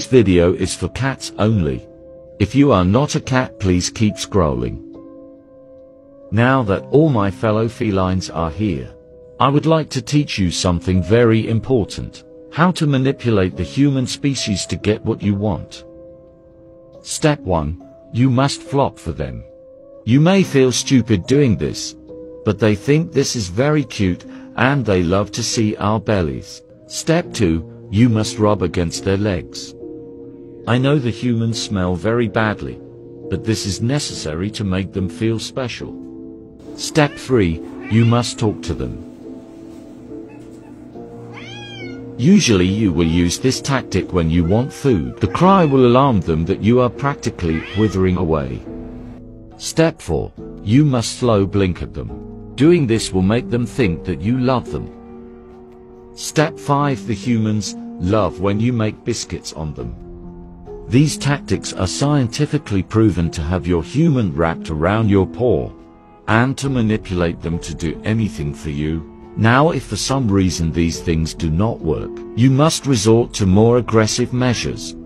This video is for cats only. If you are not a cat please keep scrolling. Now that all my fellow felines are here, I would like to teach you something very important. How to manipulate the human species to get what you want. Step 1. You must flop for them. You may feel stupid doing this, but they think this is very cute and they love to see our bellies. Step 2. You must rub against their legs. I know the humans smell very badly, but this is necessary to make them feel special. Step 3. You must talk to them. Usually you will use this tactic when you want food. The cry will alarm them that you are practically withering away. Step 4. You must slow blink at them. Doing this will make them think that you love them. Step 5. The humans love when you make biscuits on them. These tactics are scientifically proven to have your human wrapped around your paw and to manipulate them to do anything for you. Now if for some reason these things do not work, you must resort to more aggressive measures.